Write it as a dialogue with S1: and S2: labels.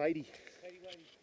S1: tidy. tidy